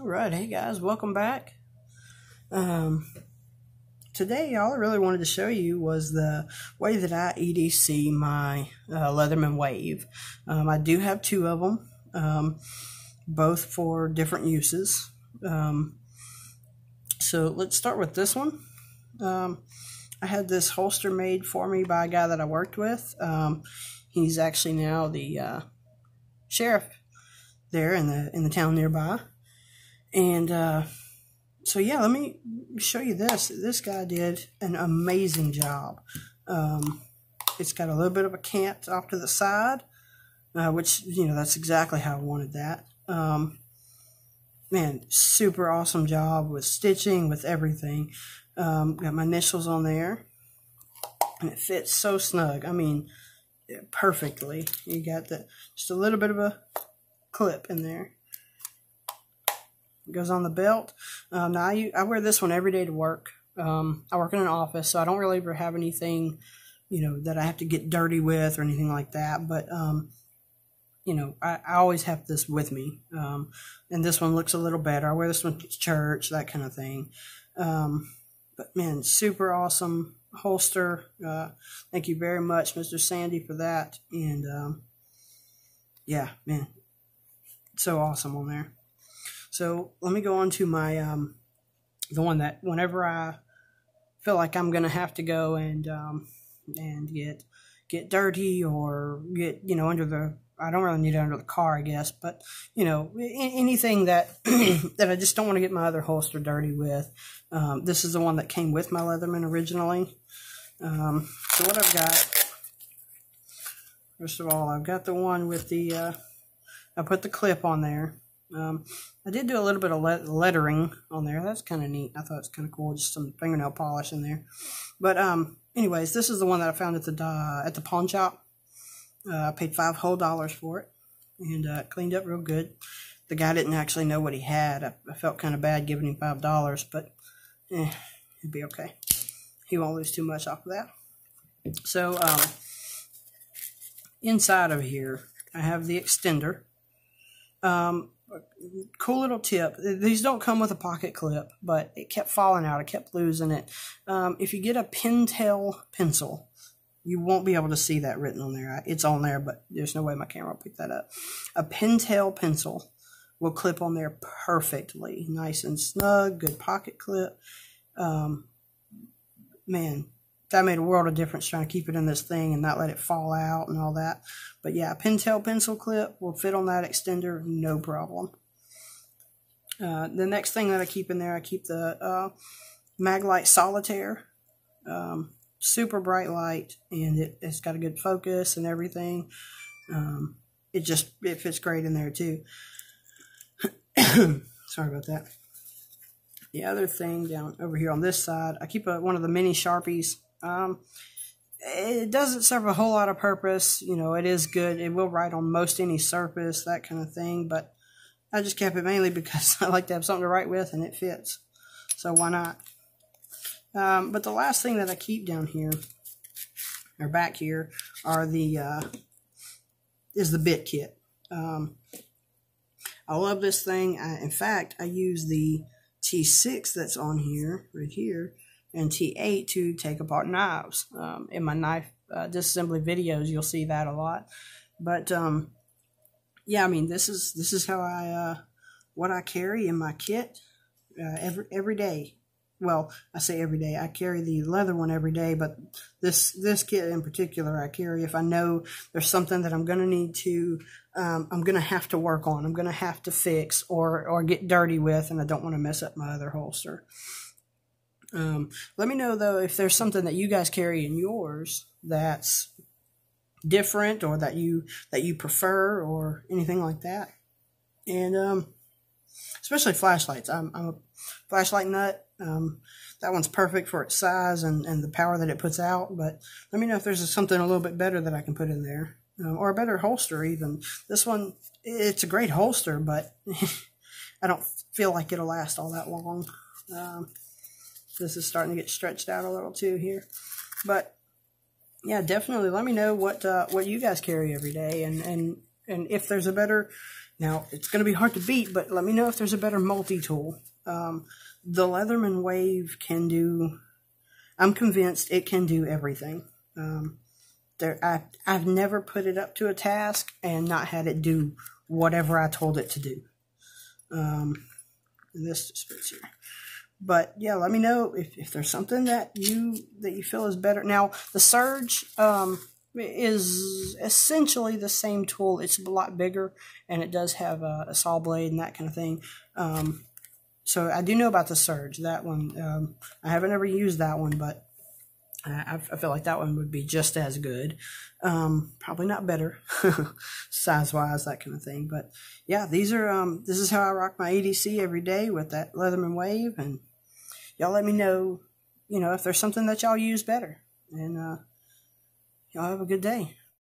All right, hey guys, welcome back. Um, today, all I really wanted to show you was the way that I EDC my uh, Leatherman Wave. Um, I do have two of them, um, both for different uses. Um, so let's start with this one. Um, I had this holster made for me by a guy that I worked with. Um, he's actually now the uh, sheriff there in the in the town nearby. And uh, so, yeah, let me show you this. This guy did an amazing job. Um, it's got a little bit of a cant off to the side, uh, which, you know, that's exactly how I wanted that. Um, man, super awesome job with stitching, with everything. Um, got my initials on there, and it fits so snug. I mean, perfectly. You got the just a little bit of a clip in there. Goes on the belt. Um, now, I, I wear this one every day to work. Um, I work in an office, so I don't really ever have anything, you know, that I have to get dirty with or anything like that. But, um, you know, I, I, always have this with me. Um, and this one looks a little better. I wear this one to church, that kind of thing. Um, but, man, super awesome holster. Uh, thank you very much, Mr. Sandy, for that. And, um, yeah, man, so awesome on there. So let me go on to my um, the one that whenever I feel like I'm gonna have to go and um, and get get dirty or get you know under the I don't really need it under the car I guess but you know anything that that I just don't want to get my other holster dirty with. Um, this is the one that came with my Leatherman originally. Um, so what I've got first of all I've got the one with the uh, I put the clip on there um, I did do a little bit of lettering on there. That's kind of neat. I thought it's kind of cool. Just some fingernail polish in there. But um, anyways, this is the one that I found at the uh, at the pawn shop. Uh, I paid five whole dollars for it, and uh, cleaned up real good. The guy didn't actually know what he had. I, I felt kind of bad giving him five dollars, but eh, it'd be okay. He won't lose too much off of that. So um, inside of here, I have the extender. Um, cool little tip. These don't come with a pocket clip, but it kept falling out. I kept losing it. Um, if you get a Pentel pencil, you won't be able to see that written on there. It's on there, but there's no way my camera will pick that up. A Pentel pencil will clip on there perfectly. Nice and snug, good pocket clip. Um, man, that made a world of difference trying to keep it in this thing and not let it fall out and all that. But yeah, a Pentel pencil clip will fit on that extender, no problem. Uh, the next thing that I keep in there, I keep the uh, Maglite Solitaire. Um, super bright light, and it, has got a good focus and everything. Um, it just it fits great in there too. Sorry about that. The other thing down over here on this side, I keep a, one of the mini Sharpies um, it doesn't serve a whole lot of purpose. You know, it is good. It will write on most any surface, that kind of thing. But I just kept it mainly because I like to have something to write with and it fits. So why not? Um, but the last thing that I keep down here, or back here, are the, uh, is the bit kit. Um, I love this thing. I, in fact, I use the T6 that's on here, right here, and T8 to take apart knives. Um, in my knife uh, disassembly videos, you'll see that a lot. But um, yeah, I mean this is this is how I uh, what I carry in my kit uh, every every day. Well, I say every day. I carry the leather one every day, but this this kit in particular, I carry if I know there's something that I'm gonna need to, um, I'm gonna have to work on. I'm gonna have to fix or or get dirty with, and I don't want to mess up my other holster. Um, let me know though if there's something that you guys carry in yours that's different or that you that you prefer or anything like that. And um, especially flashlights. I'm, I'm a flashlight nut. Um, that one's perfect for its size and, and the power that it puts out. But let me know if there's something a little bit better that I can put in there. Um, or a better holster even. This one, it's a great holster, but I don't feel like it'll last all that long. Um, this is starting to get stretched out a little too here. But yeah, definitely let me know what uh, what you guys carry every day and, and and if there's a better Now, it's going to be hard to beat, but let me know if there's a better multi-tool. Um, the Leatherman Wave can do, I'm convinced it can do everything. Um, there, I, I've never put it up to a task and not had it do whatever I told it to do. Um, this just fits here. But yeah, let me know if, if there's something that you that you feel is better. Now the Surge um, is essentially the same tool. It's a lot bigger and it does have a, a saw blade and that kind of thing. Um, so I do know about the Surge. That one um, I haven't ever used that one, but I, I feel like that one would be just as good. Um, probably not better, size wise, that kind of thing. But yeah, these are um, this is how I rock my EDC every day with that Leatherman Wave, and y'all let me know, you know, if there's something that y'all use better, and uh, y'all have a good day.